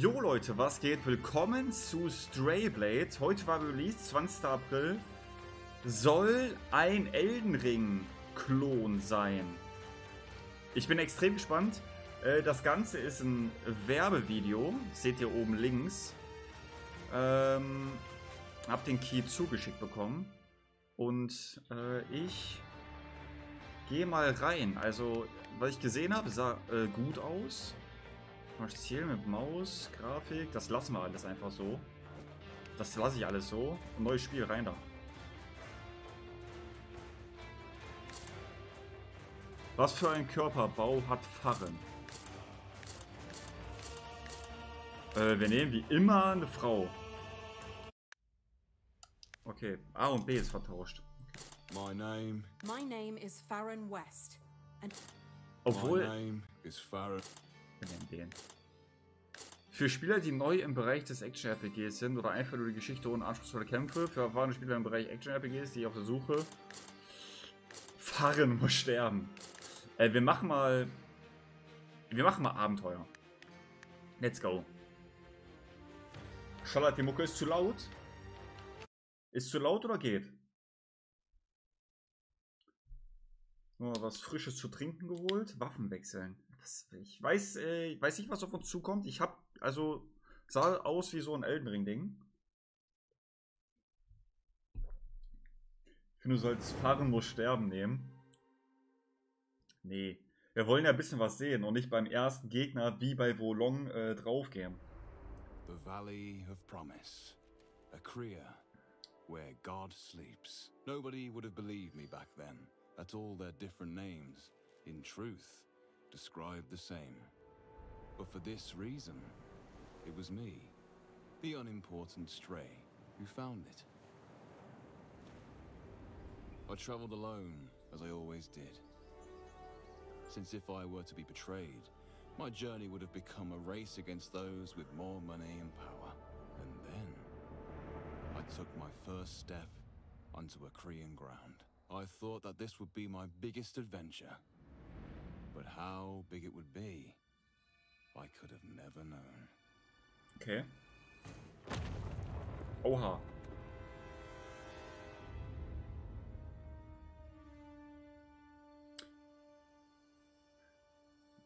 Jo Leute, was geht? Willkommen zu Stray Blade. Heute war Release, 20. April. Soll ein Elden Ring-Klon sein. Ich bin extrem gespannt. Äh, das Ganze ist ein Werbevideo. Seht ihr oben links. Ähm, hab den Key zugeschickt bekommen. Und äh, ich gehe mal rein. Also, was ich gesehen habe, sah äh, gut aus. Mal Ziel mit Maus, Grafik, das lassen wir alles einfach so. Das lasse ich alles so. Ein neues Spiel, rein da. Was für ein Körperbau hat Farren? Äh, wir nehmen wie immer eine Frau. Okay, A und B ist vertauscht. My name. My name is Farron West, and Obwohl, My name is Farron. Wir nehmen den. Für Spieler, die neu im Bereich des Action-RPGs sind oder einfach nur die Geschichte ohne anspruchsvolle Kämpfe, für erfahrene Spieler im Bereich Action-RPGs, die auf der Suche fahren muss sterben. Äh, wir machen mal. Wir machen mal Abenteuer. Let's go. Charlotte, die Mucke ist zu laut. Ist zu laut oder geht? Nur was Frisches zu trinken geholt. Waffen wechseln. Ich weiß, äh, weiß nicht, was auf uns zukommt. Ich hab, also, sah aus wie so ein Elden Ring-Ding. Ich finde, du sollst fahren muss sterben nehmen. Nee. Wir wollen ja ein bisschen was sehen und nicht beim ersten Gegner wie bei Wolong äh, draufgehen. The Valley of Promise. A Kriya, where God sleeps. Nobody would have believed me back then, that all their different names, in truth, described the same. But for this reason, it was me, the unimportant stray, who found it. I traveled alone, as I always did. Since if I were to be betrayed, my journey would have become a race against those with more money and power. And then, I took my first step onto a Korean ground. I thought that this would be my biggest adventure. But how big it would be, I could have never known. Okay. Oha.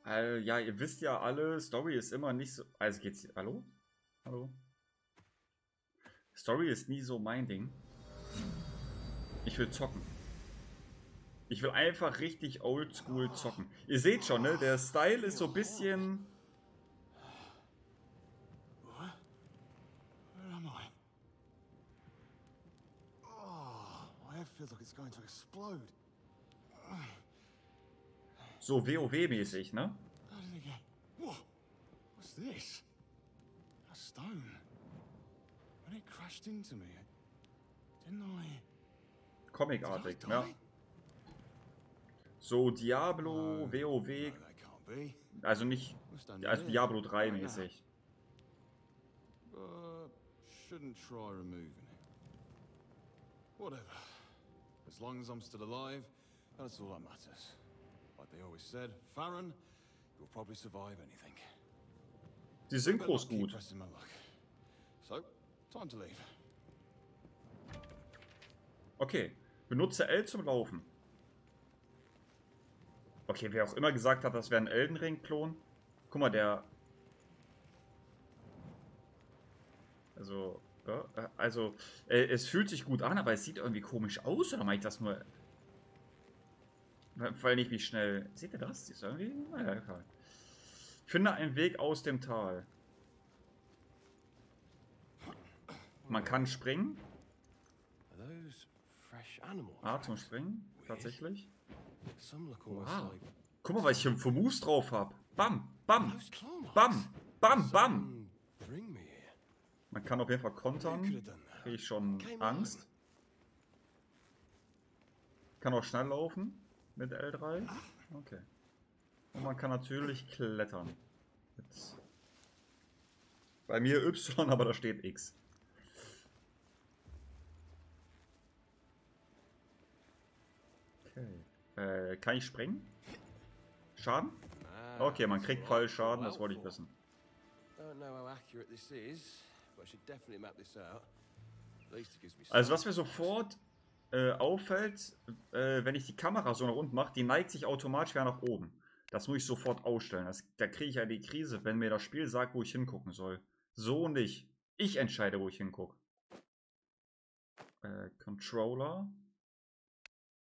Äh, ja, ihr wisst ja alle, Story ist immer nicht so. Also geht's. Hallo? Hallo? Story ist nie so mein Ding. Ich will zocken. Ich will einfach richtig oldschool zocken. Ihr seht schon, ne? Der Style ist so ein bisschen. Oh, so WoW-mäßig, ne? What's this? A stone. When it crashed into me, didn't I? Comicartig, ja. So Diablo, No. WoW, also nicht, also Diablo 3 right now. mäßig. Uh, shouldn't try removing it. Whatever. As long as I'm still alive, that's all that matters. Like they always said, Farron, you'll probably survive anything. Die Synchro ist gut. So, time to leave. Okay, benutze L zum Laufen. Okay, wer auch immer gesagt hat, das wäre ein Elden Ring-Klon. Guck mal, der... Also, ja, also, äh, es fühlt sich gut an, aber es sieht irgendwie komisch aus, oder mache ich das nur... Weil nicht wie schnell... Seht ihr das? Ist irgendwie... Naja, egal. Finde einen Weg aus dem Tal. Man kann springen. Ah, zum Springen. Tatsächlich. Wow. Guck mal, was ich hier für Moves drauf habe. Bam, bam, bam, bam, bam. Man kann auf jeden Fall kontern. Kriege ich schon Angst. Kann auch schnell laufen mit L3. Okay. Und man kann natürlich klettern. Mit Bei mir Y, aber da steht X. Okay. Äh, kann ich springen? Schaden? Okay, man kriegt Fallschaden, call das wollte ich wissen. Also was mir sofort äh, auffällt, äh, wenn ich die Kamera so nach unten mache, die neigt sich automatisch wieder nach oben. Das muss ich sofort ausstellen. Das, da kriege ich ja die Krise, wenn mir das Spiel sagt, wo ich hingucken soll. So nicht. Ich entscheide, wo ich hingucke. Äh, Controller.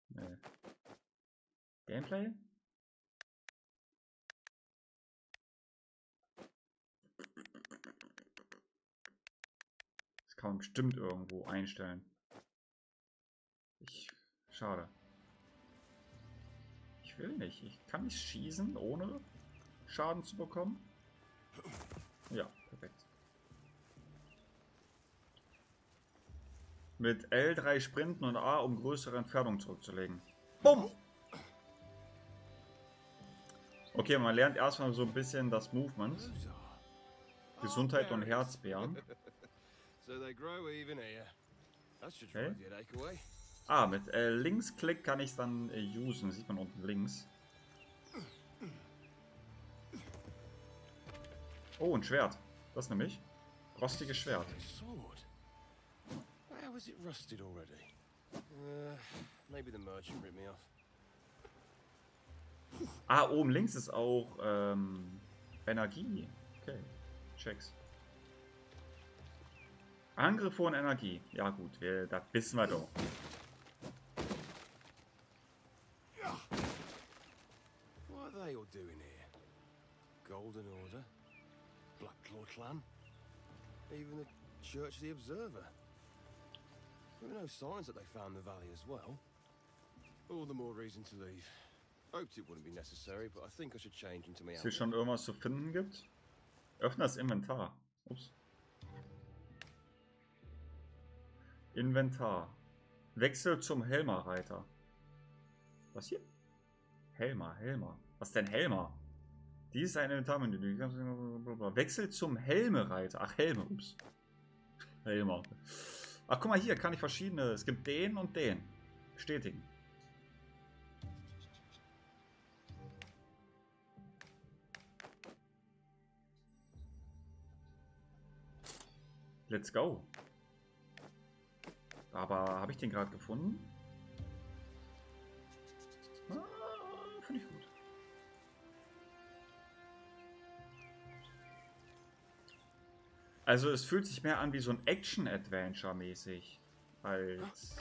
Nee. Gameplay? Das kann man bestimmt irgendwo einstellen. Ich. Schade. Ich will nicht. Ich kann nicht schießen, ohne Schaden zu bekommen. Ja, perfekt. Mit L3 sprinten und A, um größere Entfernungen zurückzulegen. Bumm! Okay, man lernt erstmal so ein bisschen das Movement. Gesundheit und berries. Herzbeeren. So they grow even here. That should Okay. Ah, mit äh, Linksklick kann ich es dann äh, usen. Sieht man unten links. Oh, ein Schwert. Das nämlich. Rostiges Schwert. How is it rusted already? Uh, maybe the merchant ripped me off. Ah, oben links ist auch ähm, Energie. Okay, checks. Angriff und Energie. Ja gut, wir, das wissen wir doch. What are they all doing here? Golden Order, Blackclaw Clan, even the Church of the Observer. There were no signs that they found the valley as well. All the more reason to leave. Dass hier schon irgendwas zu finden gibt. Öffne das Inventar. Ups. Inventar. Wechsel zum Helmer-Reiter. Was hier? Helmer, Helmer. Was denn Helmer? Dies ist ein Inventarmenü. Wechsel zum Helme-Reiter. Ach, Helme, ups. Helmer. Ach, guck mal hier, kann ich verschiedene. Es gibt den und den. Bestätigen. Let's go. Aber habe ich den gerade gefunden? Ah, Finde ich gut. Also es fühlt sich mehr an wie so ein Action-Adventure mäßig. Als...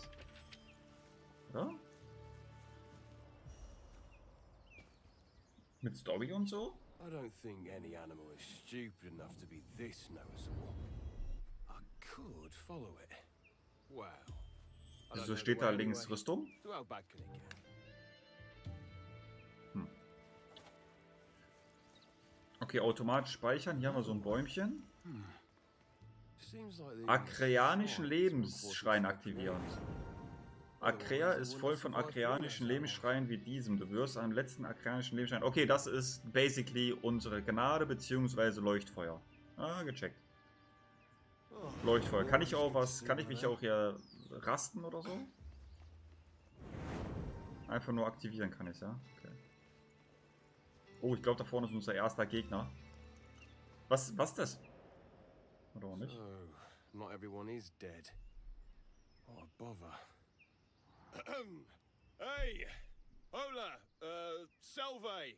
Oder? Mit Story und so? I don't think any animal is stupid enough to be this noticeable. I could follow it. Wow. I don't know Wieso steht da links. Rüstung? Get? Okay, automatisch speichern. Hier haben wir so ein Bäumchen. These Akreanischen Lebensschrein aktivieren. Akrea ist voll von akreanischen Lebensschreien wie diesem. Du wirst am letzten akreanischen Lebensschrein. Okay, das ist basically unsere Gnade bzw. Leuchtfeuer. Ah, gecheckt. Oh, Leuchtfeuer. Kann ich auch was, kann ich mich auch hier rasten oder so? Einfach nur aktivieren kann ich ja. Okay. Oh, ich glaube da vorne ist unser erster Gegner. Was, was das? Oder auch nicht? So, not everyone is dead. A bother. hey! Hola! Uh, Salve!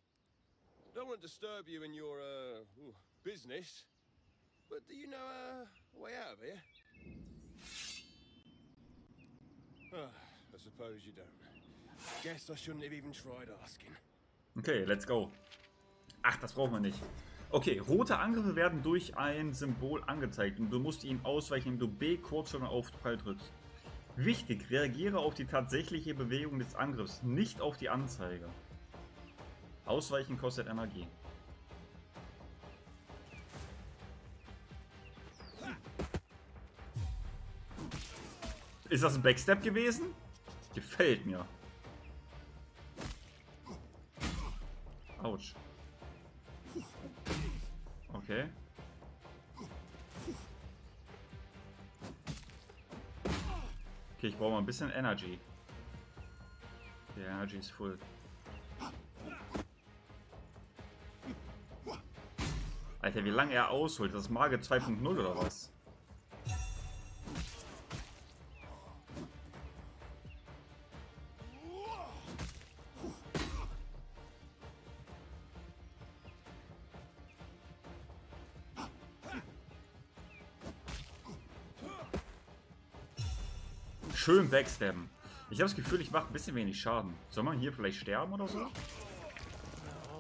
Don't want to disturb you in your, uh, business, but do you know uh, a way out of here? Ah, I suppose you don't. Guess I shouldn't have even tried asking. Okay, let's go. Ach, das brauchen wir nicht. Okay, rote Angriffe werden durch ein Symbol angezeigt und du musst ihnen ausweichen, indem du B kurz vor dem Aufprall drückst. Wichtig, reagiere auf die tatsächliche Bewegung des Angriffs, nicht auf die Anzeige. Ausweichen kostet Energie. Ist das ein Backstep gewesen? Gefällt mir. Autsch. Okay. Okay, ich brauche mal ein bisschen Energy. Die Energy ist full. Alter, wie lange er ausholt. Das ist Mage 2.0 oder was? Schön backstabben. Ich habe das Gefühl, ich mache ein bisschen wenig Schaden. Soll man hier vielleicht sterben oder so?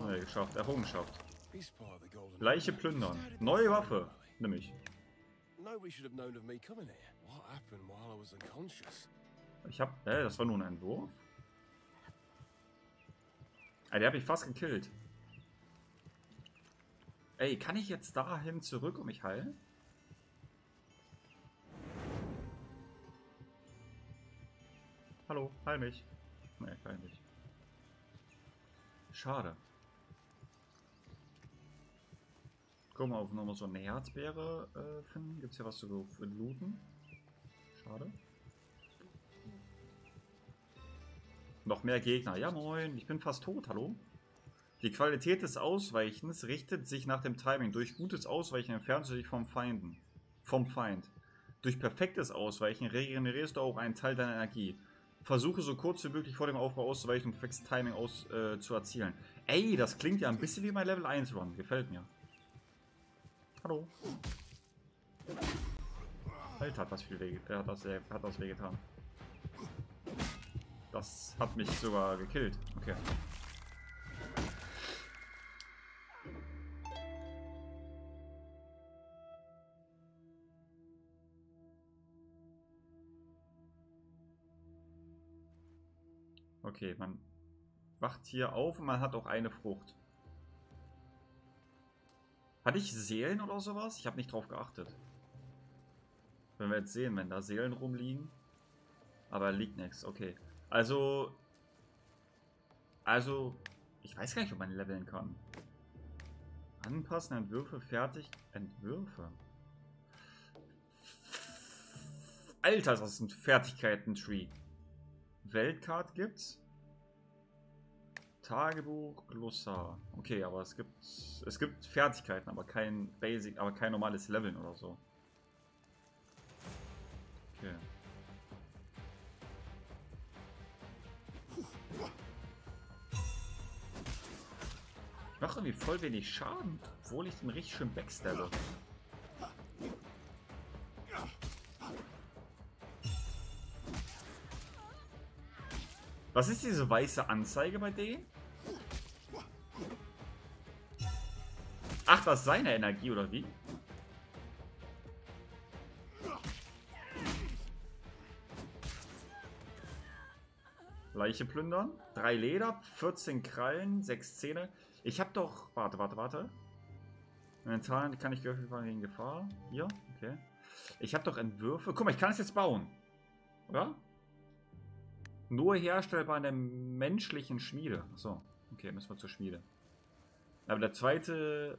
Oh, geschafft. Errungenschaft. Leiche plündern. Neue Waffe. Nimm ich. Hab. Äh, das war nur ein Entwurf. Ah, der habe ich fast gekillt. Ey, kann ich jetzt dahin zurück und mich heilen? Hallo, heil mich. Nee, ich nicht. Schade. Guck mal, ob wir nochmal so eine Herzbeere äh, finden. Gibt's hier was zu looten? Schade. Noch mehr Gegner. Ja, moin. Ich bin fast tot. Hallo? Die Qualität des Ausweichens richtet sich nach dem Timing. Durch gutes Ausweichen entfernst du dich vom Feinden. Vom Feind. Durch perfektes Ausweichen regenerierst du auch einen Teil deiner Energie. Versuche so kurz wie möglich vor dem Aufbau auszuweichen und perfektes Timing aus, äh, zu erzielen. Ey, das klingt ja ein bisschen wie mein Level 1 Run. Gefällt mir. Hallo. Alter, hat das viel weh, das, äh, hat das wehgetan. Das hat mich sogar gekillt. Okay. Okay, man wacht hier auf und man hat auch eine Frucht. Hatte ich Seelen oder sowas? Ich habe nicht drauf geachtet. Wenn wir jetzt sehen, wenn da Seelen rumliegen. Aber liegt nichts, okay. Also. Also. Ich weiß gar nicht, ob man leveln kann. Anpassen, Entwürfe, fertig. Entwürfe. Alter, das ist ein Fertigkeiten-Tree. Weltkart gibt's. Tagebuch, Glossar. Okay, aber es gibt es gibt Fertigkeiten, aber kein Basic, aber kein normales Leveln oder so. Okay. Ich mache irgendwie voll wenig Schaden, obwohl ich den richtig schön backstabbe. Was ist diese weiße Anzeige bei denen? Ach, ist seine Energie, oder wie? Leiche plündern. Drei Leder, 14 Krallen, 6 Zähne. Ich hab doch... Warte, warte, warte. Momentan kann ich geöffnet werden gegen Gefahr. Hier, okay. Ich habe doch Entwürfe. Guck mal, ich kann es jetzt bauen. Oder? Nur herstellbar in der menschlichen Schmiede. So, okay, müssen wir zur Schmiede. Aber der zweite...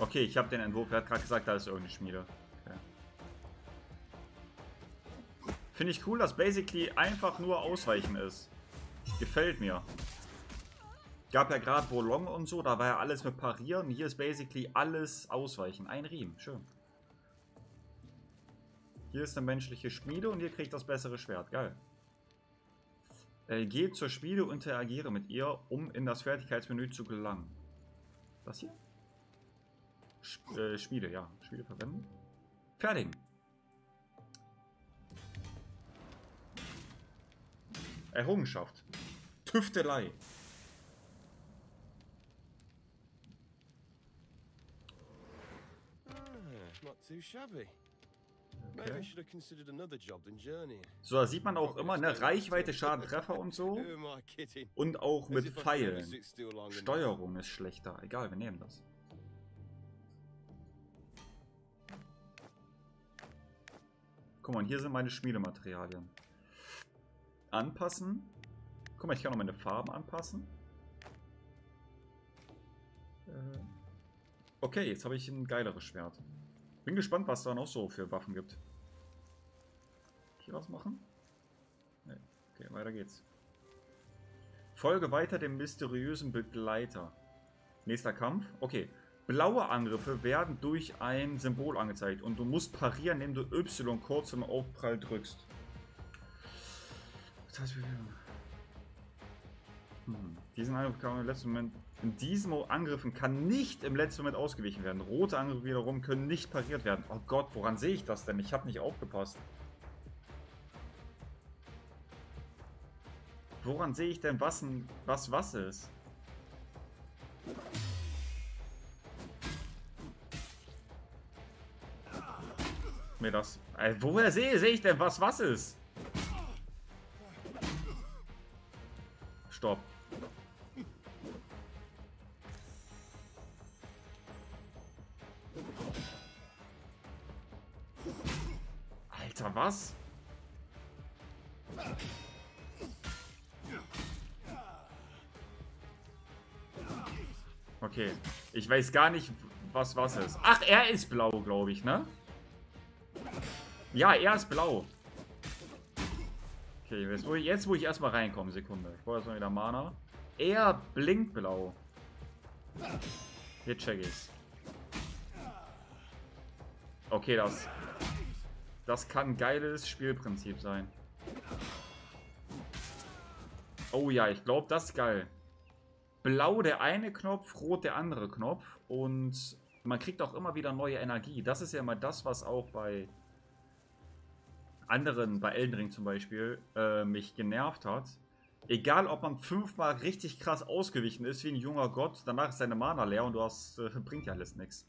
Okay, ich habe den Entwurf. Er hat gerade gesagt, da ist irgendeine Schmiede. Okay. Finde ich cool, dass basically einfach nur Ausweichen ist. Gefällt mir. Gab ja gerade Bolong und so, da war ja alles mit Parieren. Hier ist basically alles Ausweichen. Ein Riemen, schön. Hier ist eine menschliche Schmiede und hier kriegt das bessere Schwert. Geil. Äh, geht zur Schmiede und interagiere mit ihr, um in das Fertigkeitsmenü zu gelangen. Das hier? Sch äh, Schmiede, ja. Schmiede verwenden. Fertigen. Errungenschaft. Tüftelei. Ah. Okay. So, da sieht man auch immer, ne, Reichweite, Schaden, Treffer und so. Und auch mit Pfeilen. Steuerung ist schlechter. Egal, wir nehmen das. Guck mal, hier sind meine Schmiedematerialien. Anpassen. Guck mal, ich kann auch meine Farben anpassen. Äh, okay, jetzt habe ich ein geileres Schwert. Bin gespannt, was da noch so für Waffen gibt. Hier was machen? Nee. Okay, weiter geht's. Folge weiter dem mysteriösen Begleiter. Nächster Kampf. Okay. Blaue Angriffe werden durch ein Symbol angezeigt und du musst parieren, indem du Y kurz im Aufprall drückst. Das heißt. Hm. Diesen Angriff kann im letzten Moment. In diesen Angriffen kann nicht im letzten Moment ausgewichen werden. Rote Angriffe wiederum können nicht pariert werden. Oh Gott, woran sehe ich das denn? Ich habe nicht aufgepasst. Woran sehe ich denn, was, was was ist? Mir das. Also, woher sehe, sehe ich denn, was was ist? Stopp. Alter, was? Okay. Ich weiß gar nicht, was was ist. Ach, er ist blau, glaube ich, ne? Ja, er ist blau. Okay, jetzt wo ich, jetzt, wo ich erstmal reinkomme, Sekunde. Ich brauche erstmal wieder Mana. Er blinkt blau. Hier check ich's. Okay, das... Das kann ein geiles Spielprinzip sein. Oh ja, ich glaube, das ist geil. Blau der eine Knopf, rot der andere Knopf. Und man kriegt auch immer wieder neue Energie. Das ist ja immer das, was auch bei anderen, bei Elden Ring zum Beispiel, äh, mich genervt hat. Egal, ob man fünfmal richtig krass ausgewichen ist, wie ein junger Gott, danach ist deine Mana leer und du hast, äh, bringt ja alles nichts.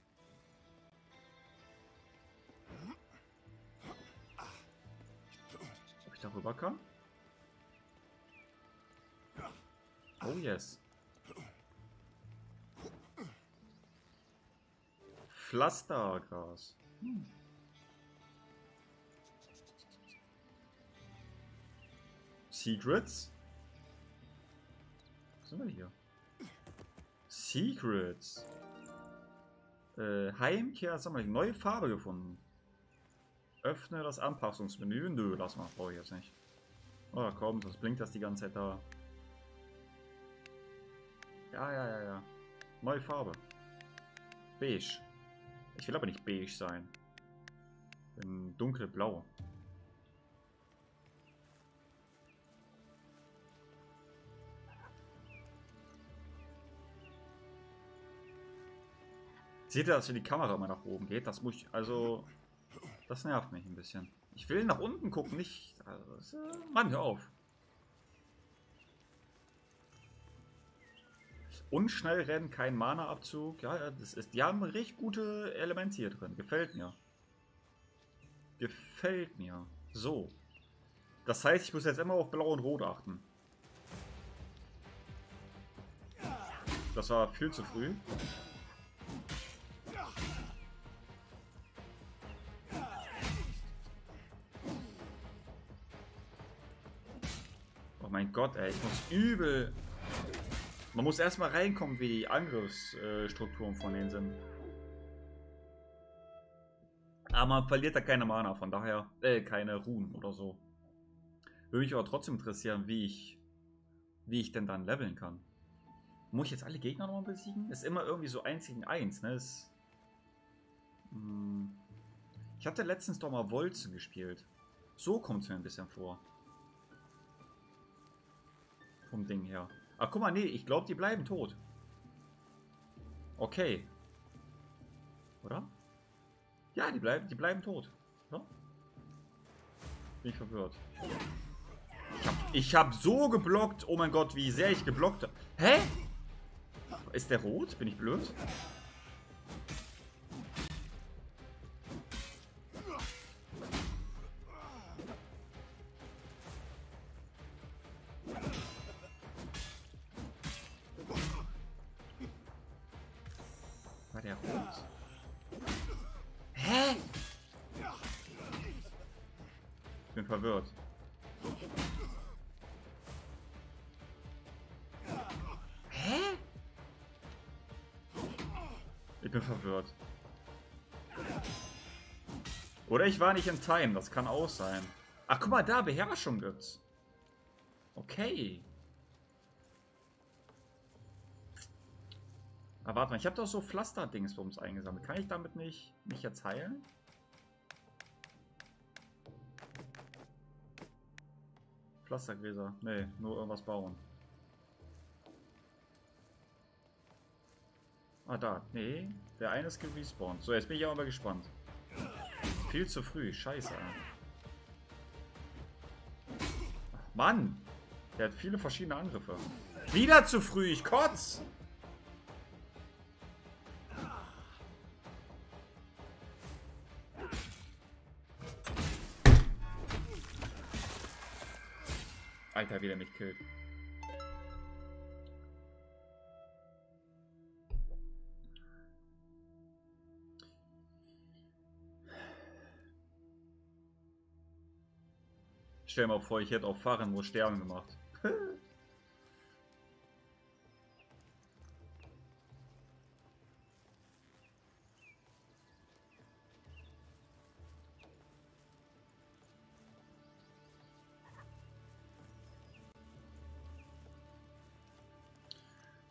Ob ich darüber kann? Oh yes. Pflastergras. Hm. Secrets? Was sind wir hier? Secrets. Äh, Heimkehr, sag mal, neue Farbe gefunden. Öffne das Anpassungsmenü. Nö, lass mal, brauche ich jetzt nicht. Oh, komm, das blinkt das die ganze Zeit da. Ja, ja, ja, ja. Neue Farbe. Beige. Ich will aber nicht beige sein. Bin dunkelblau. Seht ihr, dass hier die Kamera immer nach oben geht? Das muss ich, also, das nervt mich ein bisschen. Ich will nach unten gucken, nicht, also, Mann, hör auf. Und schnell rennen, kein Mana-Abzug. Ja, ja, das ist, die haben recht gute Elemente hier drin. Gefällt mir. Gefällt mir. So. Das heißt, ich muss jetzt immer auf Blau und Rot achten. Das war viel zu früh. Mein Gott, ey. Ich muss übel... Man muss erstmal reinkommen, wie die Angriffsstrukturen von denen sind. Aber man verliert da keine Mana, von daher, äh, keine Runen oder so. Würde mich aber trotzdem interessieren, wie ich, wie ich denn dann leveln kann. Muss ich jetzt alle Gegner nochmal besiegen? Ist immer irgendwie so 1 gegen 1, ne? Ist, hm. Ich hatte letztens doch mal Wolzen gespielt. So kommt es mir ein bisschen vor vom Ding her. Ach, guck mal, nee, ich glaube, die bleiben tot. Okay. Oder? Ja, die bleiben, die bleiben tot. Ja? Bin ich verwirrt. Ich hab, ich hab so geblockt. Oh mein Gott, wie sehr ich geblockt habe. Hä? Ist der rot? Bin ich blöd? Oder ich war nicht in Time, das kann auch sein. Ach, guck mal, da, Beherrschung gibt's. Okay. Aber warte mal, ich habe doch so Pflaster-Dingsbums eingesammelt. Kann ich damit nicht mich jetzt heilen? Pflastergräser. Nee, nur irgendwas bauen. Ah, da. Nee, der eine ist gerespawnt. So, jetzt bin ich aber gespannt. Viel zu früh. Scheiße. Mann! Der hat viele verschiedene Angriffe. Wieder zu früh. Ich kotz! Alter, wie der mich killt. Stell mal vor, ich hätte auf Fahren nur Sterben gemacht.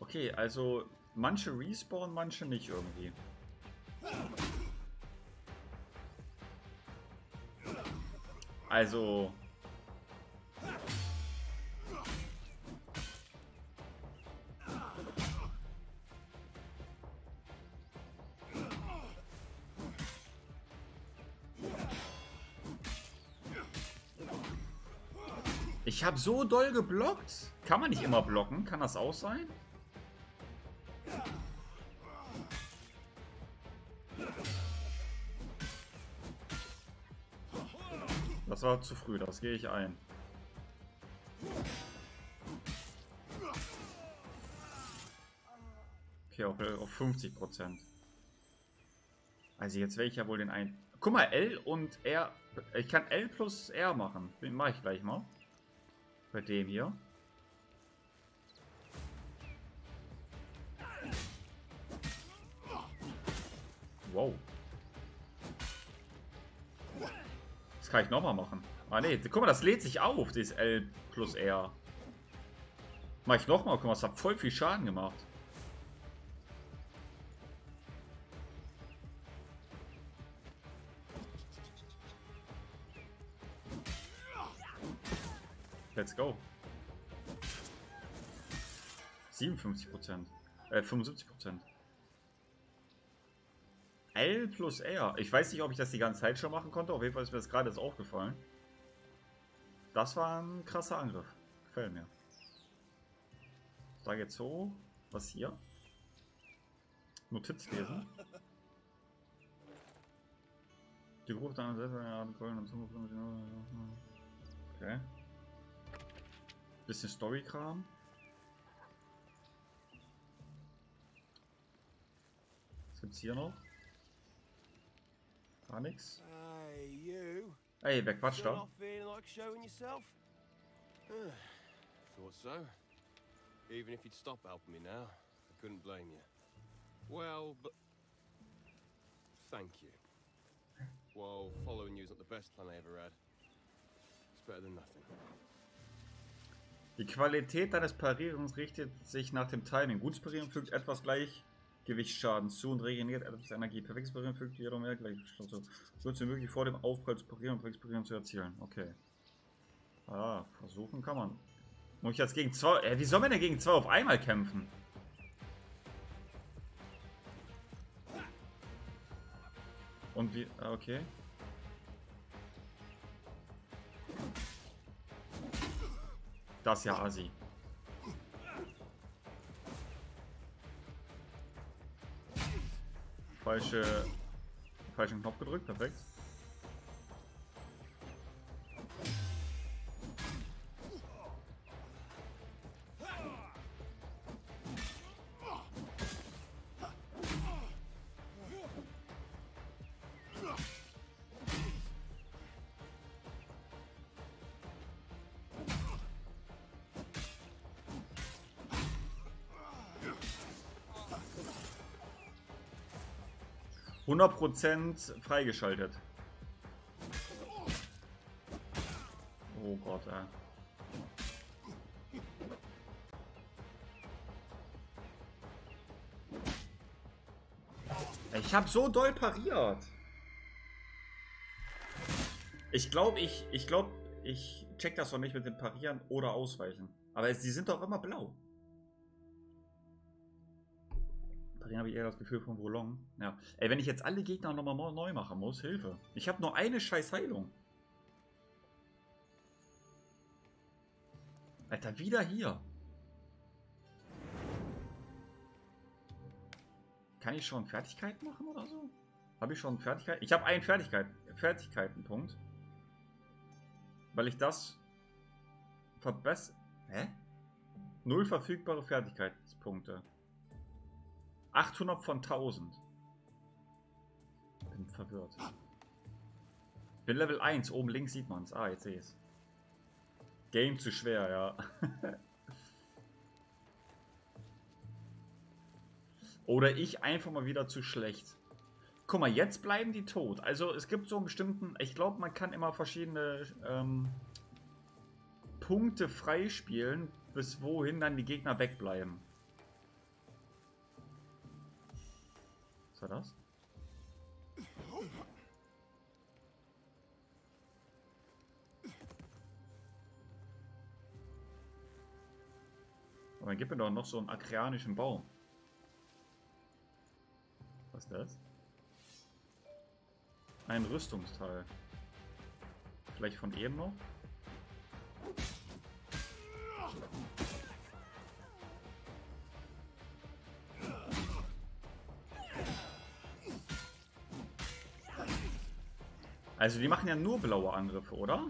Okay, also manche respawn, manche nicht irgendwie. Also... habe so doll geblockt. Kann man nicht immer blocken? Kann das auch sein? Das war zu früh, das gehe ich ein. Okay, auf, auf 50 Prozent. Also jetzt werde ich ja wohl den ein... Guck mal, L und R... Ich kann L plus R machen. Den mache ich gleich mal. Bei dem hier. Wow. Das kann ich nochmal machen. Ah ne, guck mal, das lädt sich auf, dieses L plus R. Mach ich nochmal, guck mal, das hat voll viel Schaden gemacht. Let's go. 57 Prozent. Äh, 75 Prozent. L plus R. Ich weiß nicht, ob ich das die ganze Zeit schon machen konnte. Auf jeden Fall ist mir das gerade jetzt aufgefallen. Das war ein krasser Angriff. Gefällt mir. Da geht's so. Was hier? Notiz lesen. Die Gruppe dann selber Okay. Bisschen Story-Kram. Was gibt's hier noch? Gar nichts. Hey, you. Ey, wer quatscht da? like showing yourself? Thought so. Even if you'd stop helping me now, I couldn't blame you. Well, but... Thank you. Well, following you's not the best plan I ever had. It's better than nothing. Die Qualität deines Parierens richtet sich nach dem Timing. Gutes Parieren fügt etwas Gleichgewichtsschaden zu und regeneriert etwas Energie. Perfektes Parieren fügt wiederum mehr Gleichgewichtsschaden zu. So wird es möglich vor dem Aufprall zu parieren und perfektes Parieren zu erzielen. Okay. Ah, versuchen kann man. Muss ich jetzt gegen zwei... Äh, wie soll man denn gegen zwei auf einmal kämpfen? Und wie... ah, Okay. Das ist ja Asi. Falsche, falschen Knopf gedrückt, perfekt. 100% freigeschaltet. Oh Gott, ey. Ich habe so doll pariert. Ich glaube, ich, ich glaube, ich check das doch nicht mit dem Parieren oder Ausweichen. Aber sie sind doch immer blau. Parieren habe ich eher das Gefühl von Wolong. Ja. Ey, wenn ich jetzt alle Gegner nochmal neu machen muss, Hilfe. Ich habe nur eine scheiß Heilung. Alter, wieder hier. Kann ich schon Fertigkeiten machen oder so? Habe ich schon Fertigkeiten? Ich habe einen Fertigkeit Fertigkeitenpunkt. Weil ich das verbessere. Hä? Null verfügbare Fertigkeitspunkte. 800 von 1000. Bin verwirrt. Bin Level 1. Oben links sieht man es. Ah, jetzt sehe ich es. Game zu schwer, ja. Oder ich einfach mal wieder zu schlecht. Guck mal, jetzt bleiben die tot. Also es gibt so einen bestimmten... Ich glaube, man kann immer verschiedene ähm, Punkte freispielen, bis wohin dann die Gegner wegbleiben. Was war das? Aber gib mir doch noch so einen akreanischen Baum. Was ist das? Ein Rüstungsteil. Vielleicht von eben noch? Also die machen ja nur blaue Angriffe, oder?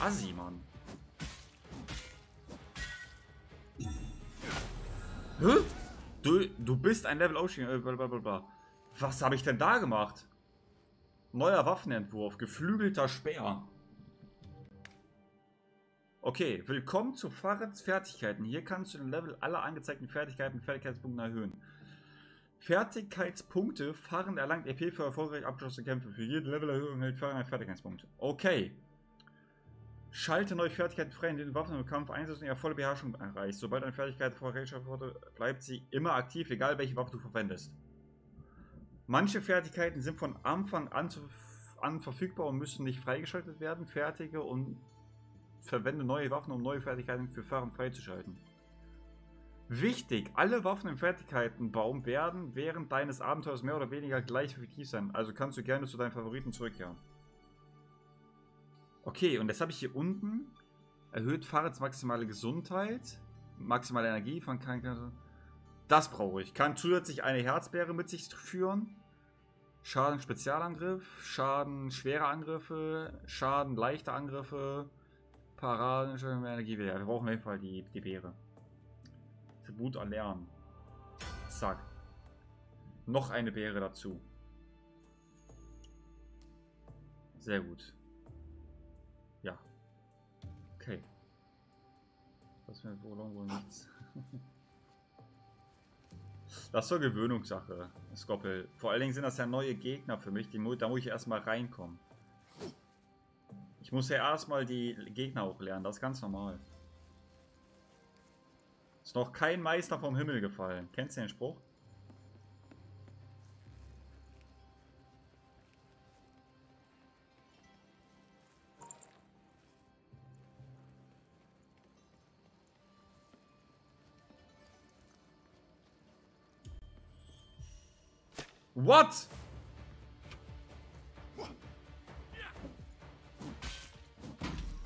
Assi, Mann. Hä? Du, du bist ein Level ausstiegen. Äh, blablabla. Was habe ich denn da gemacht? Neuer Waffenentwurf. Geflügelter Speer. Okay, willkommen zu Fareds Fertigkeiten. Hier kannst du den Level aller angezeigten Fertigkeiten und Fertigkeitspunkten erhöhen. Fertigkeitspunkte. Fahren erlangt EP für erfolgreich abgeschlossene Kämpfe. Für jede Levelerhöhung hält Fahren einen Fertigkeitspunkt. Okay. Schalte neue Fertigkeiten frei, indem du Waffen im Kampf einsetzt und ihre volle Beherrschung erreichst. Sobald eine Fertigkeit vorgeschafft wurde, bleibt sie immer aktiv, egal welche Waffe du verwendest. Manche Fertigkeiten sind von Anfang an, an verfügbar und müssen nicht freigeschaltet werden. Fertige und verwende neue Waffen, um neue Fertigkeiten für Fahren freizuschalten. Wichtig, alle Waffen im Fertigkeitenbaum werden während deines Abenteuers mehr oder weniger gleich effektiv sein. Also kannst du gerne zu deinen Favoriten zurückkehren. Okay, und das habe ich hier unten. Erhöht Fahrrads maximale Gesundheit. Maximale Energie von kein. Das brauche ich. Kann zusätzlich eine Herzbeere mit sich führen. Schaden Spezialangriff. Schaden schwere Angriffe. Schaden leichte Angriffe. Paraden, Energie. Wir brauchen auf jeden Fall die, die Beere. Tribut erlernen. Zack. Noch eine Beere dazu. Sehr gut. Okay. Das wäre wohl nichts. Das ist so Gewöhnungssache, Skoppel. Vor allen Dingen sind das ja neue Gegner für mich, die, da muss ich erstmal reinkommen. Ich muss ja erstmal die Gegner auch lernen, das ist ganz normal. Ist noch kein Meister vom Himmel gefallen. Kennst du den Spruch? What?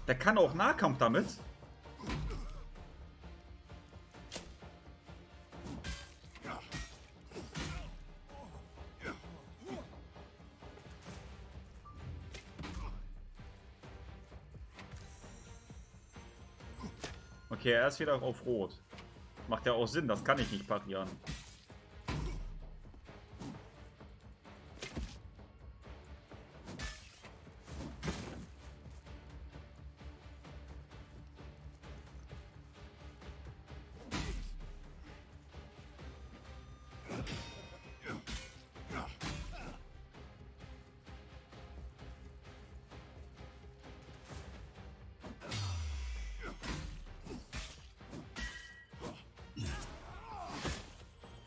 Der kann auch Nahkampf damit. Okay, er ist wieder auf Rot. Macht ja auch Sinn, das kann ich nicht parieren.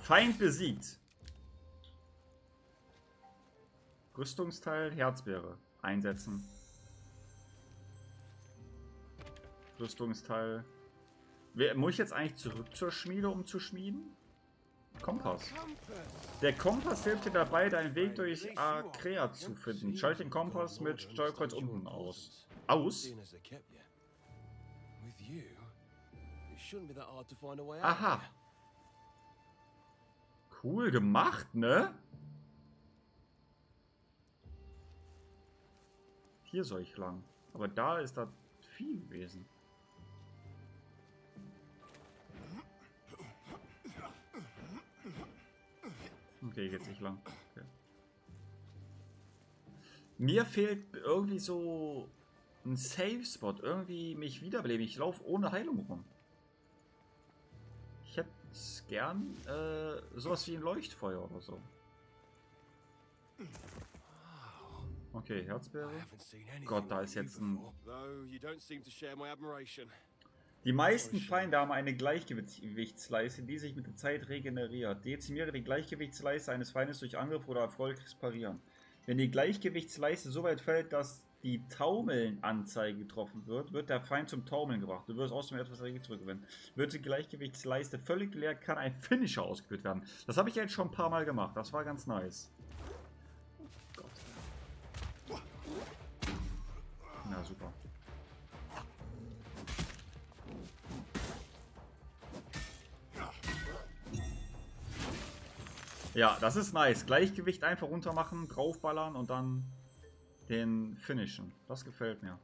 Feind besiegt. Rüstungsteil, Herzbeere. Einsetzen. Rüstungsteil. Muss ich jetzt eigentlich zurück zur Schmiede, um zu schmieden? Kompass. Der Kompass hilft dir dabei, deinen Weg durch Akrea zu finden. Schalte den Kompass mit Steuerkreuz unten aus. Aus? Seeing Cool gemacht, ne? Hier soll ich lang. Aber da ist da viel gewesen. Okay, jetzt nicht lang. Okay. Mir fehlt irgendwie so ein Safe Spot. Irgendwie mich wiederbeleben. Ich laufe ohne Heilung rum. Gern äh, sowas wie ein Leuchtfeuer oder so. Okay, Herzbeere. Gott, da ist jetzt ein... Die meisten Feinde haben eine Gleichgewichtsleiste, die sich mit der Zeit regeneriert. Dezimiere die Gleichgewichtsleiste eines Feindes durch Angriff oder erfolgreiches Parieren. Wenn die Gleichgewichtsleiste so weit fällt, dass die Taumeln-Anzeige getroffen wird, wird der Feind zum Taumeln gebracht. Du wirst außerdem etwas Regel zurückgewinnen. Wird die Gleichgewichtsleiste völlig leer, kann ein Finisher ausgeführt werden. Das habe ich jetzt schon ein paar Mal gemacht. Das war ganz nice. Gott. Na super. Ja, das ist nice. Gleichgewicht einfach runter machen, draufballern und dann den finishen. Das gefällt mir.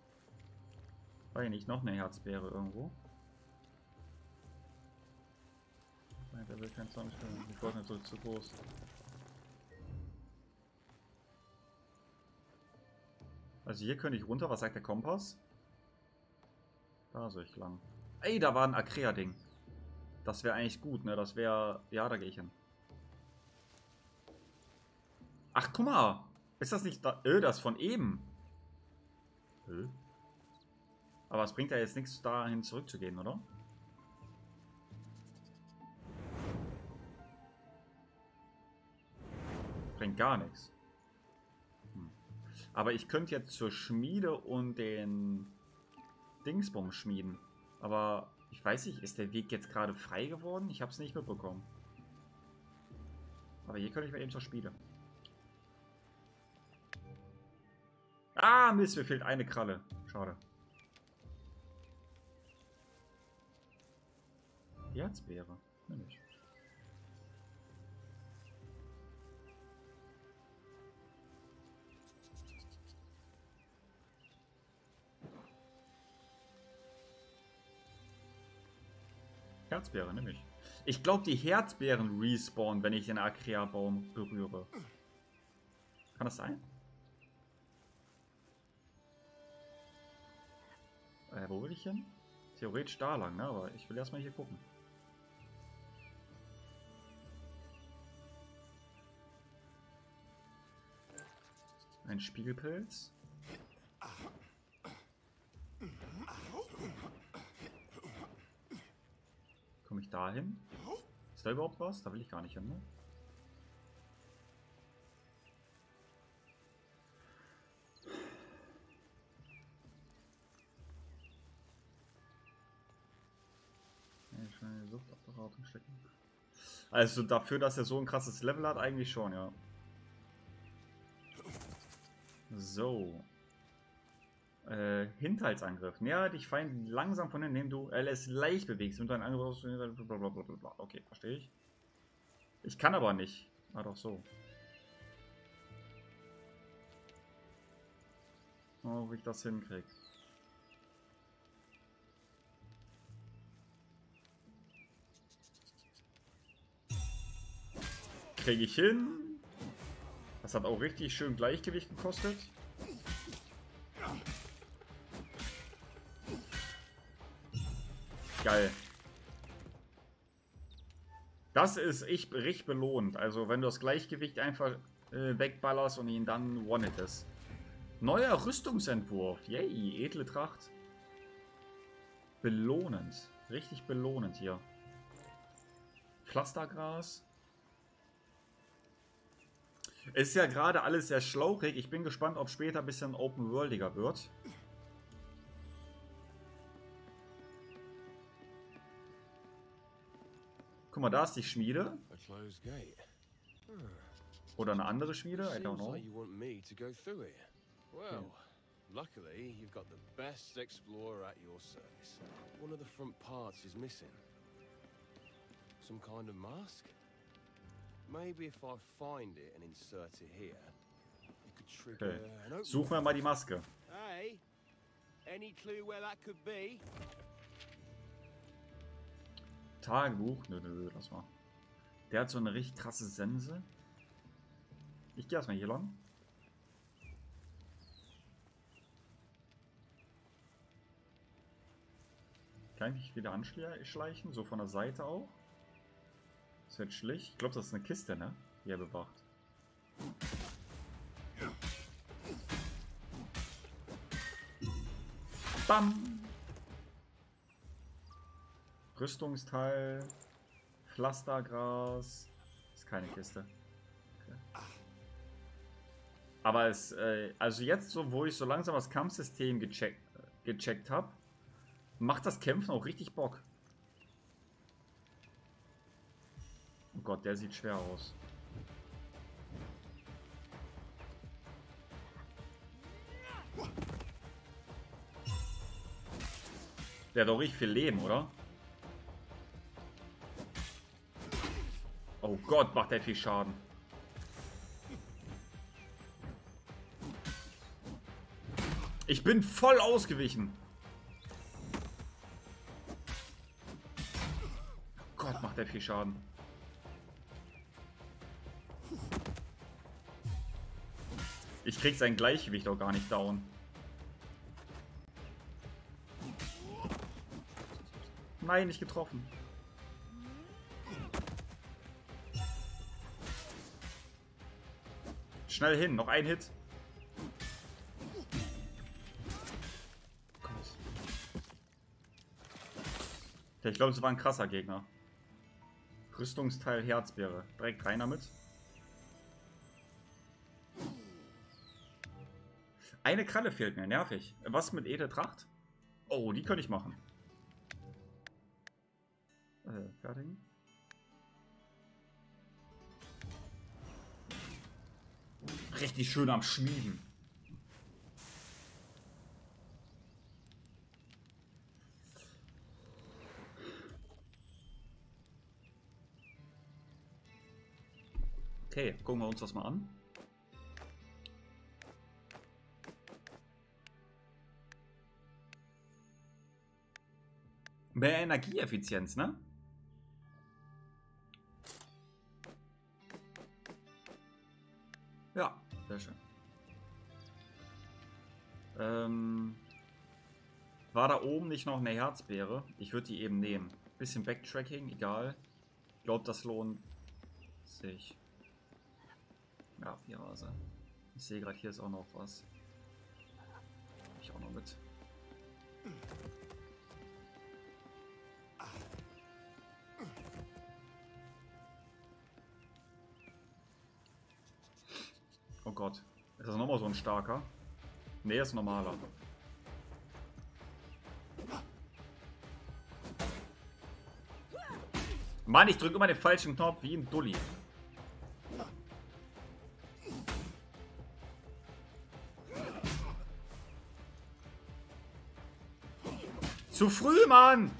War hier nicht noch eine Herzbeere irgendwo? Nein, der will kein Zorn spielen. Ich wollte nicht so zu groß. Also hier könnte ich runter. Was sagt der Kompass? Da soll ich lang. Ey, da war ein Akrea-Ding. Das wäre eigentlich gut, ne? Das wäre... Ja, da gehe ich hin. Ach, guck mal. Ist das nicht da? Äh, das von eben. Äh. Aber es bringt ja jetzt nichts, dahin zurückzugehen, oder? Bringt gar nichts. Hm. Aber ich könnte jetzt zur Schmiede und den Dingsbum schmieden. Aber ich weiß nicht, ist der Weg jetzt gerade frei geworden? Ich habe es nicht mitbekommen. Aber hier könnte ich mal eben zur Schmiede. Ah, Mist, mir fehlt eine Kralle. Schade. Herzbeere. Nämlich. Herzbeere, nämlich. Ich glaube, die Herzbeeren respawnen, wenn ich den Akrea-Baum berühre. Kann das sein? Äh, wo will ich hin? Theoretisch da lang, ne? Aber ich will erstmal hier gucken. Ein Spiegelpilz. Komme ich da hin? Ist da überhaupt was? Da will ich gar nicht hin, ne? Schon in die Suchtapparatung stecken. Also dafür, dass er so ein krasses Level hat, eigentlich schon, ja. So. Äh, Hinterhaltsangriff. Näher dich Feind langsam von indem du LS leicht bewegst. Und dein Angriff blablabla. Okay, verstehe ich. Ich kann aber nicht. Ah, doch so. Oh, wie ich das hinkrieg. Kriege ich hin. Das hat auch richtig schön Gleichgewicht gekostet. Geil. Das ist echt richtig belohnt. Also wenn du das Gleichgewicht einfach äh, wegballerst und ihn dann one-hittest. Neuer Rüstungsentwurf. Yay, edle Tracht. Belohnend. Richtig belohnend hier. Pflastergras. Ist ja gerade alles sehr schlauchig. Ich bin gespannt, ob später ein bisschen open-worldiger wird. Guck mal, da ist die Schmiede. Oder eine andere Schmiede, I don't know. Well, luckily you've got the best explorer at your service. One of the front parts is missing. Some kind of mask? Okay. Suchen wir mal die Maske. Hey, any clue where that could be? Tagebuch? Nö, nö, nö, lass mal. Der hat so eine richtig krasse Sense. Ich gehe erstmal hier lang. Kann ich mich wieder anschleichen? So von der Seite auch? Schlicht. Ich glaube, das ist eine Kiste, ne? Die er bewacht. Bam! Rüstungsteil. Pflastergras. Ist keine Kiste. Okay. Aber es, äh, also jetzt, so, wo ich so langsam das Kampfsystem gecheckt, gecheckt habe, macht das Kämpfen auch richtig Bock. Oh Gott, der sieht schwer aus. Der hat doch richtig viel Leben, oder? Oh Gott, macht der viel Schaden. Ich bin voll ausgewichen. Gott, macht der viel Schaden. Ich krieg sein Gleichgewicht auch gar nicht down. Nein, nicht getroffen. Schnell hin, noch ein Hit. Ja, ich glaube, es war ein krasser Gegner. Rüstungsteil Herzbeere. Direkt rein damit. Eine Kralle fehlt mir, nervig. Was mit Edel Tracht? Oh, die könnte ich machen. Äh, fertigen. Richtig schön am Schmieden. Okay, gucken wir uns das mal an. Mehr Energieeffizienz, ne? Ja, sehr schön. Ähm, war da oben nicht noch eine Herzbeere? Ich würde die eben nehmen. Bisschen Backtracking, egal. Ich glaube, das lohnt sich. Ja, hier war sie. Ich sehe gerade, hier ist auch noch was. Ich auch noch mit. Gott. Ist das nochmal so ein starker? Nee, ist normaler. Mann, ich drücke immer den falschen Knopf wie ein Dulli. Zu früh, Mann!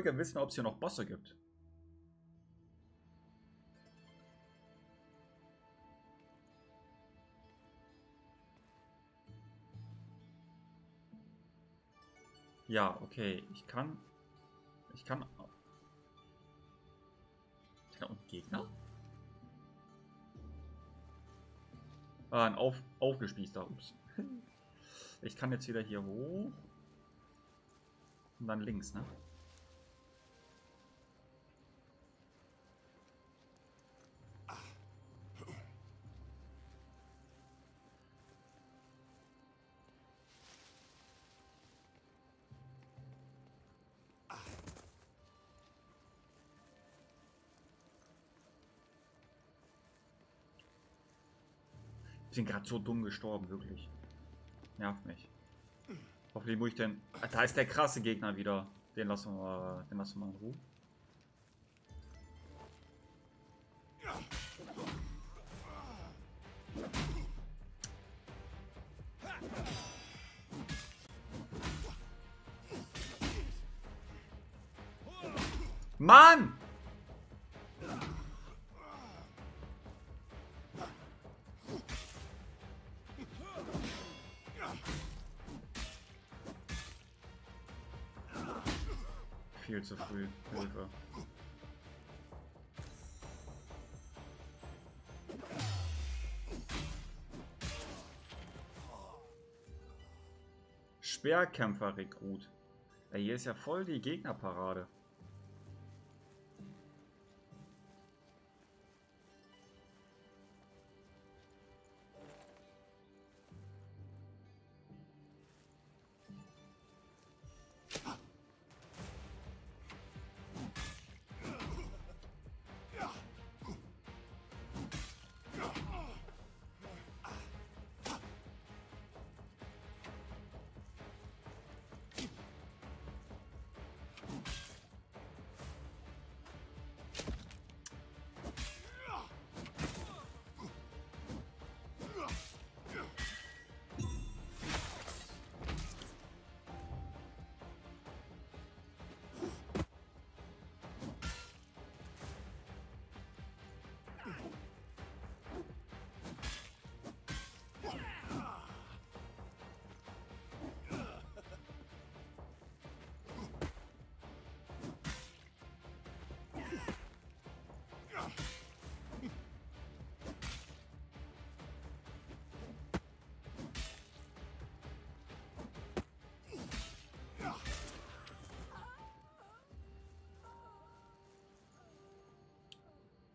Gerne wissen, ob es hier noch Bosse gibt. Ja, okay. Ich kann. Ich kann. Ich kann auch Gegner? Ah, ein auf, aufgespießter. Ups. Ich kann jetzt wieder hier hoch. Und dann links, ne? Ich bin gerade so dumm gestorben, wirklich. Nervt mich. Hoffentlich muss ich denn. Ah, Da ist der krasse Gegner wieder. Den lassen wir, den lassen wir in Ruhe. Mann! Viel zu früh. Hilfe. Speerkämpfer-Rekrut. Hier ist ja voll die Gegnerparade.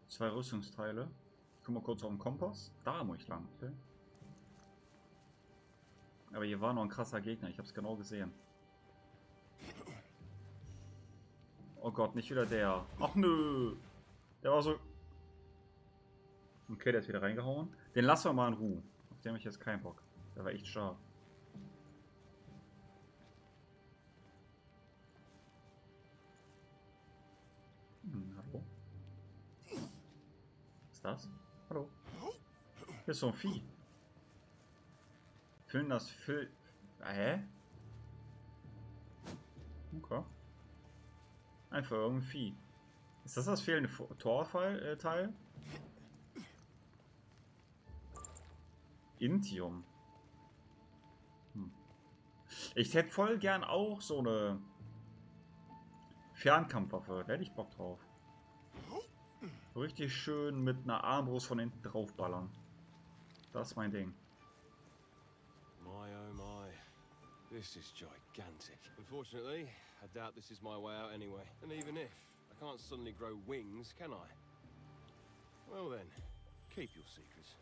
Zwei Rüstungsteile. Guck mal kurz auf den Kompass. Da muss ich lang. Okay. Aber hier war noch ein krasser Gegner. Ich habe es genau gesehen. Oh Gott, nicht wieder der. Ach nö. Der war so... Okay, der ist wieder reingehauen. Den lassen wir mal in Ruhe. Auf den habe ich jetzt keinen Bock. Der war echt stark. Das? Hallo? Hier ist so ein Vieh. Füllen das Füll... Hä? Okay. Einfach irgendein Vieh. Ist das das fehlende Torfall, äh? Intium. Hm. Ich hätte voll gern auch so eine Fernkampfwaffe. Da hätte ich Bock drauf. Richtig schön mit einer Armbrust von hinten draufballern. Das ist mein Ding. My oh my. This is gigantic. Unfortunately, I doubt this is my way out anyway. And even if, I can't suddenly grow wings, can I? Well then, keep your secrets.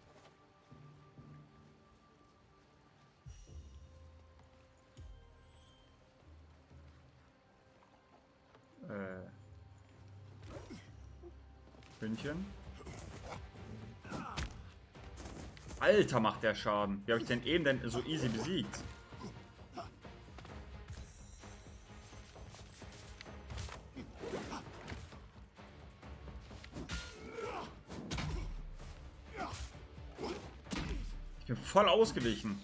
Äh. Hündchen. Alter, macht der Schaden. Wie habe ich den eben denn so easy besiegt? Ich bin voll ausgewichen.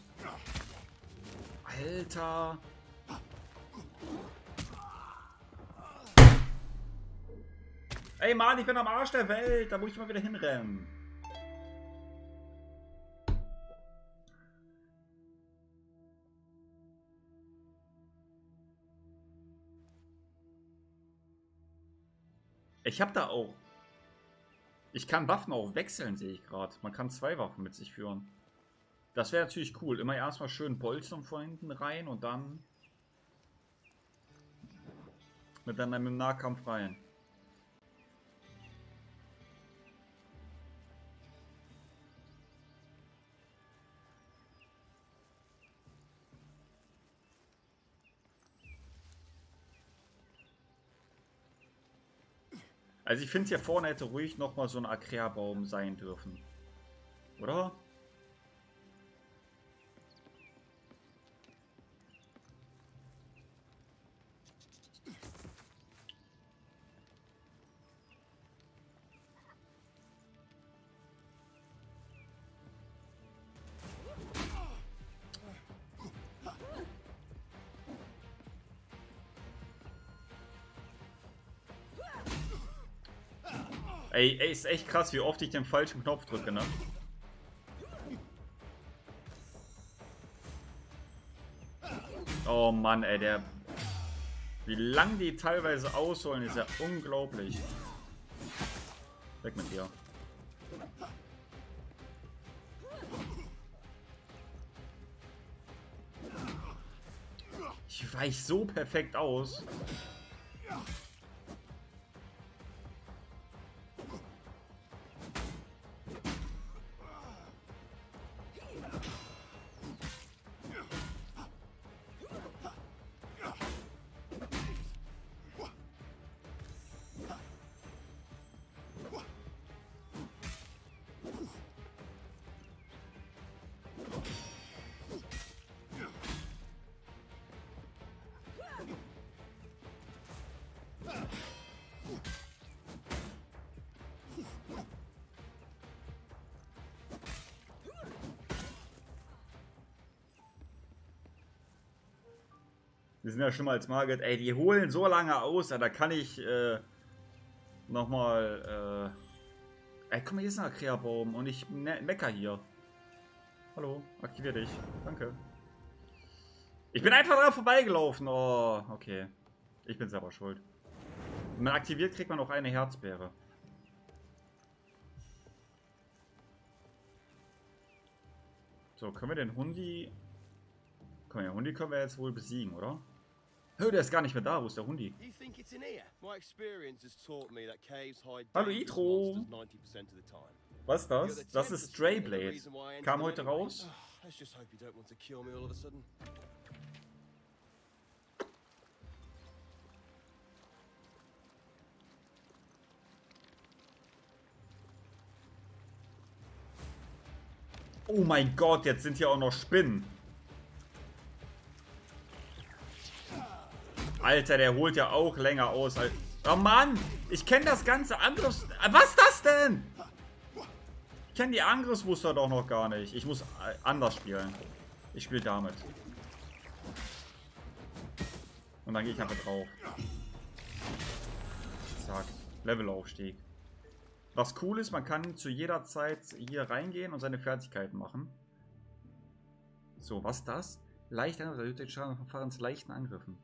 Ey Mann, ich bin am Arsch der Welt. Da muss ich mal wieder hinrennen. Ich habe da auch. Ich kann Waffen auch wechseln, sehe ich gerade. Man kann zwei Waffen mit sich führen. Das wäre natürlich cool. Immer erstmal schön Bolzen von hinten rein und dann mit dann im Nahkampf rein. Also ich finde hier vorne hätte ruhig nochmal so ein Akrea-Baum sein dürfen. Oder? Ey, ey, ist echt krass, wie oft ich den falschen Knopf drücke, ne? Oh Mann, ey, der... Wie lang die teilweise ausholen, ist ja unglaublich. Weg mit dir. Ich weich so perfekt aus. Wir sind ja schon mal als Margaret. Ey, die holen so lange aus, da kann ich äh, nochmal. Äh, ey, komm, hier ist ein Akrea-Baum und ich me mecker hier. Hallo, aktivier dich. Danke. Ich bin einfach daran vorbeigelaufen. Oh, okay. Ich bin selber schuld. Wenn man aktiviert, kriegt man auch eine Herzbeere. So, können wir den Hundi... Komm, den Hundi können wir jetzt wohl besiegen, oder? Hör, der ist gar nicht mehr da. Wo ist der Hundi? Hallo Itro. Was ist das? Das ist Strayblade. Kam heute raus. Oh mein Gott, jetzt sind hier auch noch Spinnen. Alter, der holt ja auch länger aus. Oh Mann, ich kenne das ganze Angriffs... Was ist das denn? Ich kenne die Angriffsmuster doch noch gar nicht. Ich muss anders spielen. Ich spiele damit. Und dann gehe ich einfach drauf. Zack. Levelaufstieg. Was cool ist, man kann zu jeder Zeit hier reingehen und seine Fertigkeiten machen. So, was das? Leicht erhöht den Schaden von Fahrens leichten Angriffen.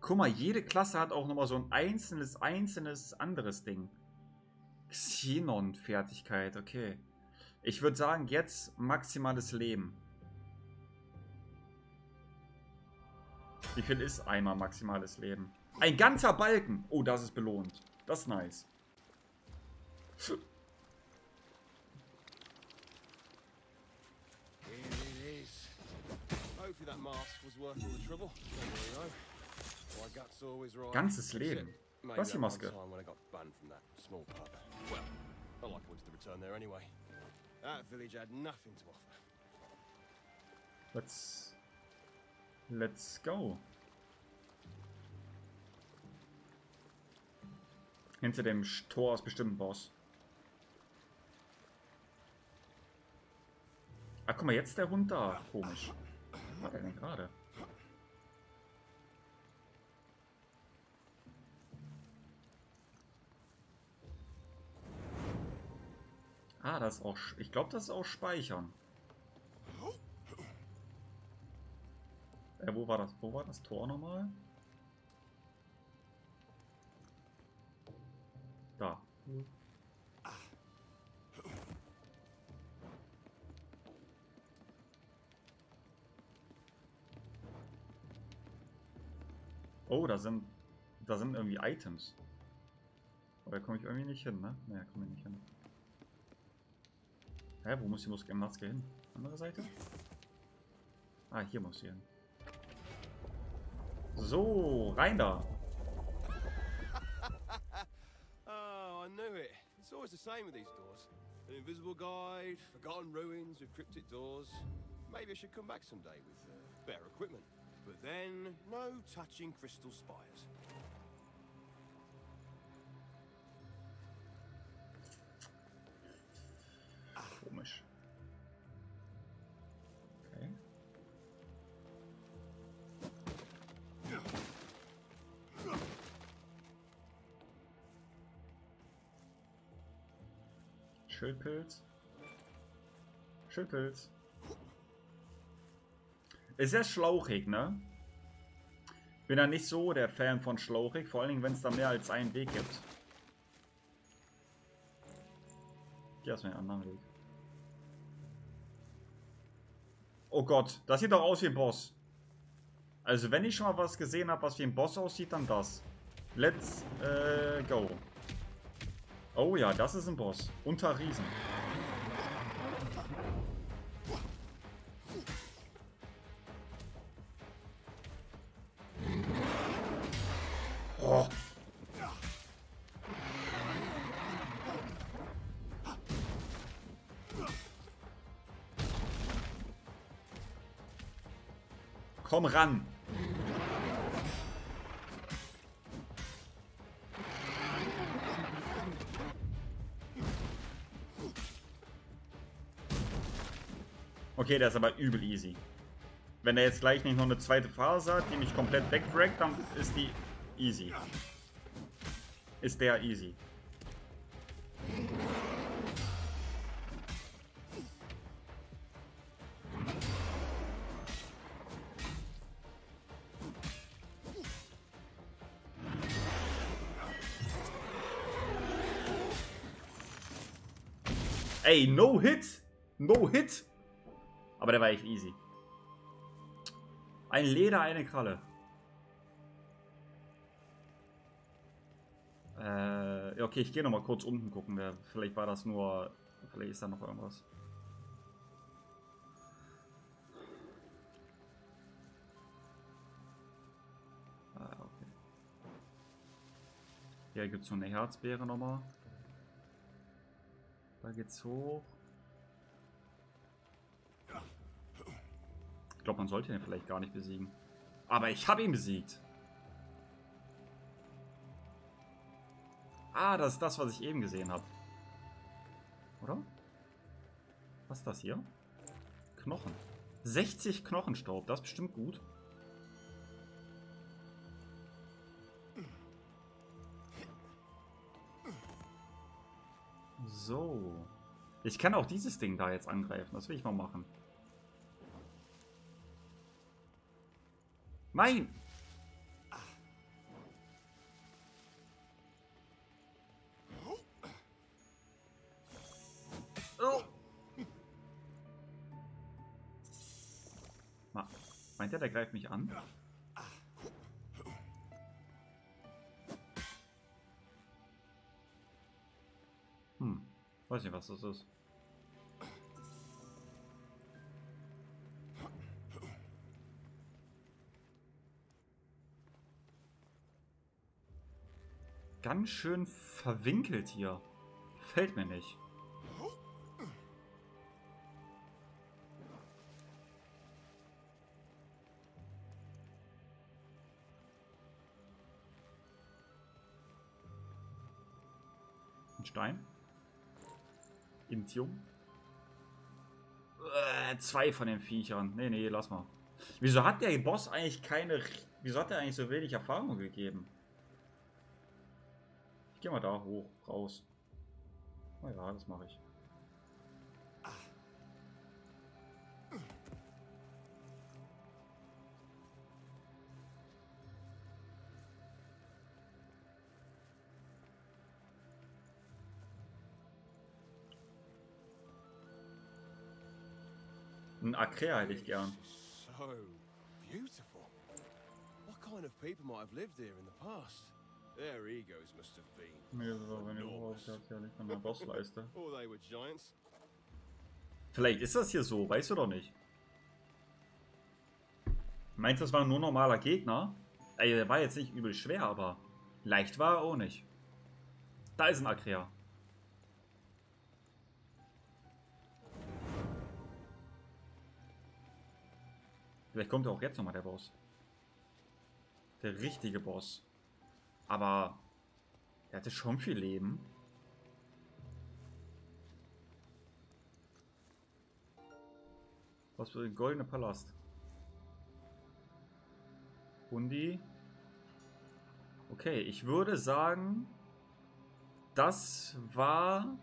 Guck mal, jede Klasse hat auch nochmal so ein einzelnes, einzelnes anderes Ding. Xenon-Fertigkeit, okay. Ich würde sagen, jetzt maximales Leben. Wie viel ist einmal maximales Leben? Ein ganzer Balken! Oh, das ist belohnt. Das ist nice. Ganzes Leben. Was die Maske? Let's Let's go. Hinter dem Tor ist bestimmt ein Boss. Ah, guck mal, jetzt der Hund da. Komisch. Was war der denn gerade? Ah, das ist auch. Ich glaube, das ist auch Speichern. Äh, wo war das? Wo war das Tor nochmal? Da. Oh, da sind, da sind irgendwie Items. Aber da komme ich irgendwie nicht hin, ne? Ne, komme ich nicht hin. Hä, wo muss die Muskelmaske hin? Andere Seite? Ah, hier muss sie hin. So, rein da. Oh, I knew it. It's always the same with these doors. An invisible guide, forgotten ruins with cryptic doors. Maybe I should come back someday with uh, better equipment. But then, no touching crystal spires. Schildpilz. Schildpilz. Ist ja schlauchig, ne? Bin ja nicht so der Fan von schlauchig, vor allen Dingen, wenn es da mehr als einen Weg gibt. Geh erstmal den anderen Weg. Oh Gott, das sieht doch aus wie ein Boss. Also wenn ich schon mal was gesehen habe, was wie ein Boss aussieht, dann das. Let's äh, go. Oh ja, das ist ein Boss. Unter Riesen. Komm ran. Okay, der ist aber übel easy. Wenn er jetzt gleich nicht noch eine zweite Phase hat, die mich komplett wegdragt, dann ist die easy. Ist der easy. Ey, no hit! No hit! Aber der war echt easy. Ein Leder, eine Kralle. Äh, okay, ich gehe nochmal kurz unten gucken. Vielleicht war das nur... Vielleicht ist da noch irgendwas. Ah, okay. Hier gibt es so eine Herzbeere nochmal. Da geht's hoch. Glaube, man sollte ihn vielleicht gar nicht besiegen. Aber ich habe ihn besiegt. Ah, das ist das, was ich eben gesehen habe. Oder? Was ist das hier? Knochen. 60 Knochenstaub, das ist bestimmt gut. So. Ich kann auch dieses Ding da jetzt angreifen. Das will ich mal machen. Nein! Oh. Meint er, der greift mich an? Hm. Weiß nicht, was das ist. Ganz schön verwinkelt hier. Fällt mir nicht. Ein Stein. Intium. Äh, zwei von den Viechern. Nee, nee, lass mal. Wieso hat der Boss eigentlich keine... Wieso hat er eigentlich so wenig Erfahrung gegeben? Ich gehe mal da hoch, raus. Na ja, das mache ich. Ein Akrea hätte ich gern. So beautiful. What kind of people might have lived here in the past? Their egos must have been. Bossleiste. Or they were giants. Vielleicht ist das hier so, weißt du doch nicht. Meinst du, das war nur normaler Gegner? Ey, der war jetzt nicht übel schwer, aber leicht war er auch nicht. Da ist ein Akrea. Vielleicht kommt auch jetzt nochmal der Boss. Der richtige Boss. Aber er hatte schon viel Leben. Was für ein goldener Palast. Hundi. Okay, ich würde sagen, das war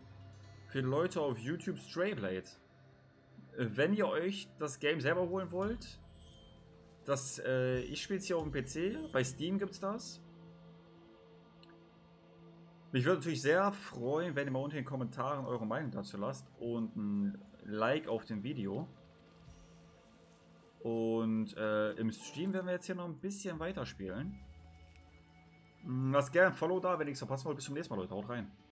für Leute auf YouTube Strayblade. Wenn ihr euch das Game selber holen wollt, das, äh, ich spiele es hier auf dem PC, bei Steam gibt es das. Mich würde natürlich sehr freuen, wenn ihr mal unter den Kommentaren eure Meinung dazu lasst und ein Like auf dem Video. Und äh, im Stream werden wir jetzt hier noch ein bisschen weiterspielen. Lasst gerne ein Follow da, wenn ihr nichts verpassen wollt. Bis zum nächsten Mal, Leute. Haut rein.